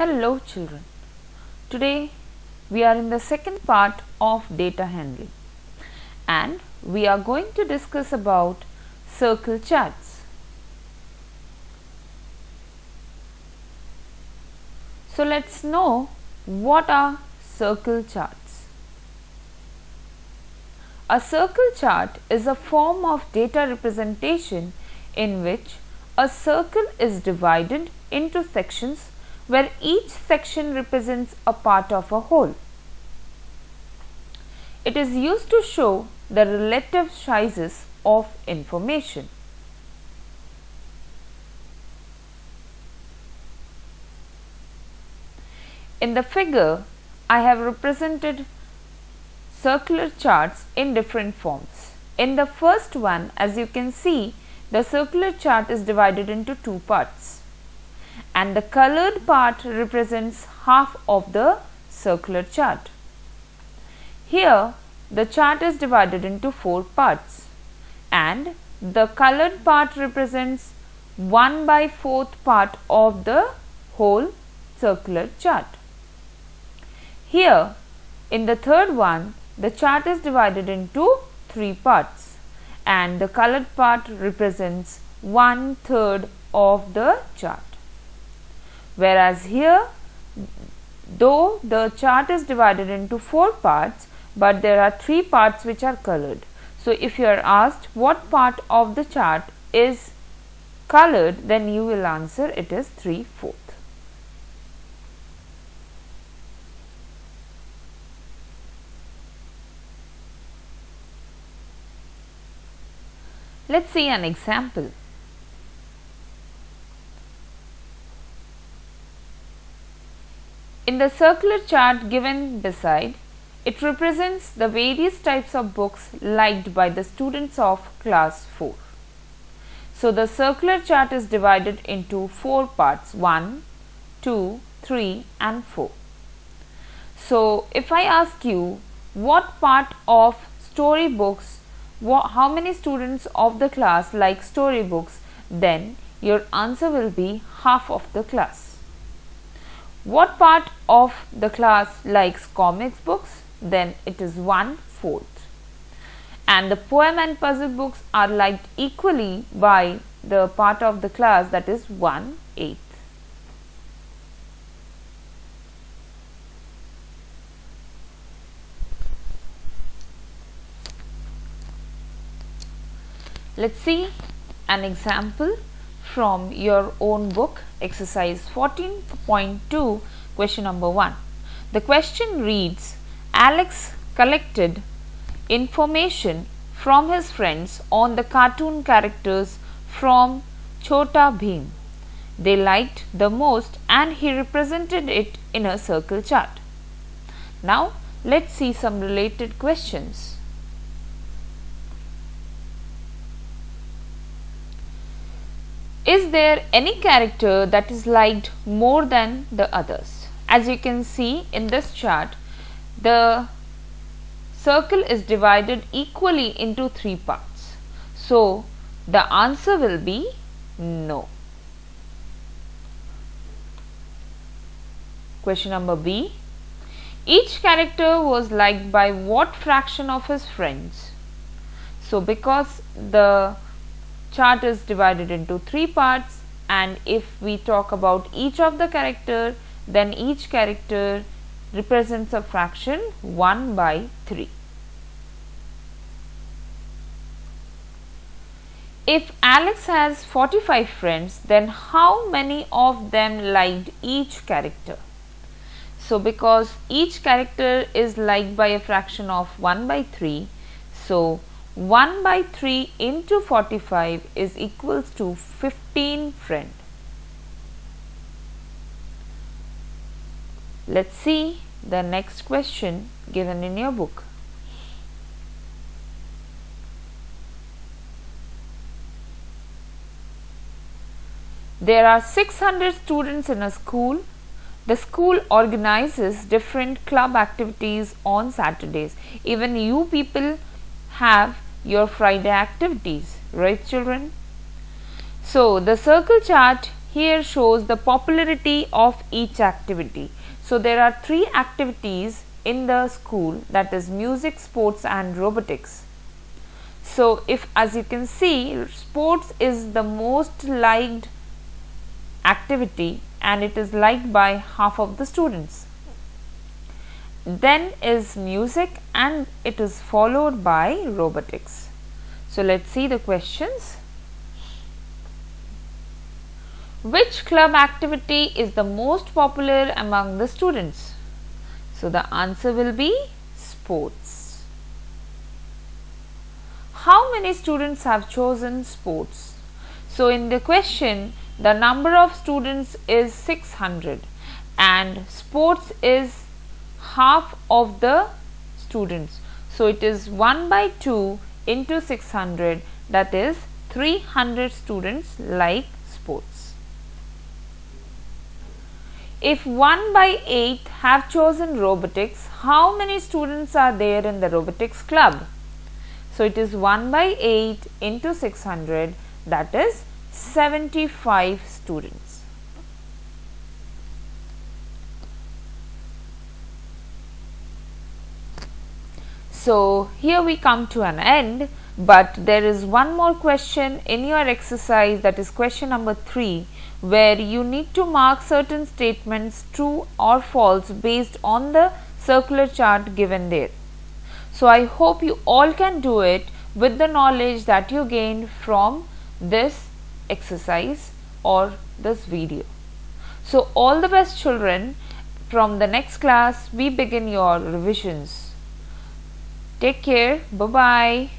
Hello children. Today we are in the second part of data handling and we are going to discuss about circle charts. So let's know what are circle charts. A circle chart is a form of data representation in which a circle is divided into sections where each section represents a part of a whole. It is used to show the relative sizes of information. In the figure, I have represented circular charts in different forms. In the first one, as you can see, the circular chart is divided into two parts and the colored part represents half of the circular chart. Here, the chart is divided into four parts and the colored part represents 1 by 4th part of the whole circular chart. Here in the third one the chart is divided into three parts and the colored part represents one third of the chart. Whereas here though the chart is divided into four parts but there are three parts which are colored. So if you are asked what part of the chart is colored then you will answer it is 3 fourth. Let us see an example. In the circular chart given beside, it represents the various types of books liked by the students of class 4. So, the circular chart is divided into 4 parts 1, 2, 3 and 4. So, if I ask you what part of story books how many students of the class like storybooks, then your answer will be half of the class. What part of the class likes comics books? Then it is one fourth. And the poem and puzzle books are liked equally by the part of the class that is one eighth. Let us see an example from your own book exercise 14.2 question number 1. The question reads Alex collected information from his friends on the cartoon characters from Chota Bheem. They liked the most and he represented it in a circle chart. Now let us see some related questions. Is there any character that is liked more than the others? As you can see in this chart, the circle is divided equally into three parts. So, the answer will be no. Question number B. Each character was liked by what fraction of his friends? So, because the chart is divided into three parts and if we talk about each of the character then each character represents a fraction 1 by 3. If Alex has 45 friends then how many of them liked each character? So, because each character is liked by a fraction of 1 by 3, so 1 by 3 into 45 is equals to 15 friend. Let us see the next question given in your book. There are 600 students in a school. The school organizes different club activities on Saturdays. Even you people have your Friday activities, right children? So, the circle chart here shows the popularity of each activity. So there are three activities in the school that is music, sports and robotics. So if as you can see sports is the most liked activity and it is liked by half of the students. Then is music and it is followed by robotics. So let's see the questions. Which club activity is the most popular among the students? So the answer will be sports. How many students have chosen sports? So in the question the number of students is 600 and sports is half of the students. So it is 1 by 2 into 600 that is 300 students like sports. If 1 by 8 have chosen robotics, how many students are there in the robotics club? So it is 1 by 8 into 600 that is 75 students. So here we come to an end but there is one more question in your exercise that is question number 3 where you need to mark certain statements true or false based on the circular chart given there. So I hope you all can do it with the knowledge that you gained from this exercise or this video. So all the best children from the next class we begin your revisions. Take care. Bye-bye.